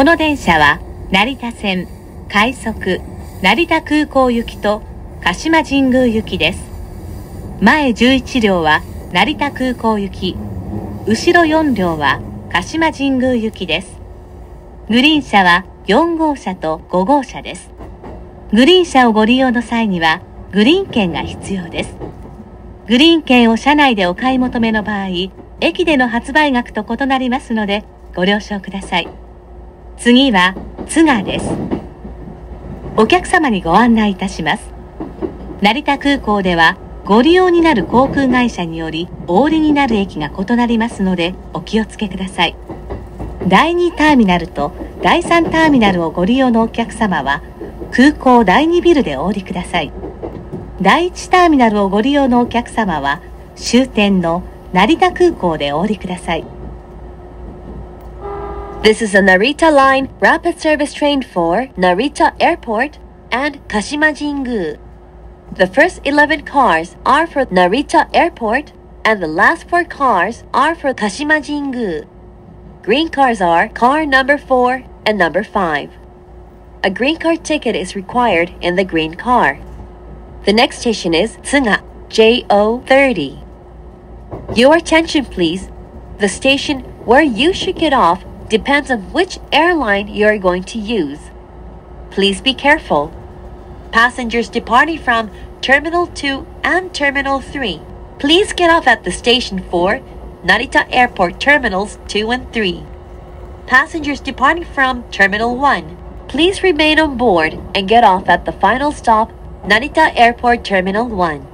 この電車は成田線快速成田空港行きと鹿島神宮行きです。前11両は成田空港行き後ろ4両は鹿島神宮行きです。グリーン車は4号車と5号車です。グリーン車をご利用の際にはグリーン券が必要です。グリーン券を車内でお買い求めの場合駅での発売額と異なりますのでご了承ください。次は津賀です。お客様にご案内いたします。成田空港ではご利用になる航空会社によりお降りになる駅が異なりますのでお気をつけください。第2ターミナルと第3ターミナルをご利用のお客様は空港第2ビルでお降りください。第1ターミナルをご利用のお客様は終点の成田空港でお降りください。This is a Narita Line rapid service train for Narita Airport and Kashima Jingu. The first 11 cars are for Narita Airport and the last 4 cars are for Kashima Jingu. Green cars are car number 4 and number 5. A green car ticket is required in the green car. The next station is Tsuga, JO30. Your attention please. The station where you should get off depends on which airline you are going to use. Please be careful. Passengers departing from Terminal 2 and Terminal 3, please get off at the station for Narita Airport Terminals 2 and 3. Passengers departing from Terminal 1, please remain on board and get off at the final stop, Narita Airport Terminal 1.